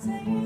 take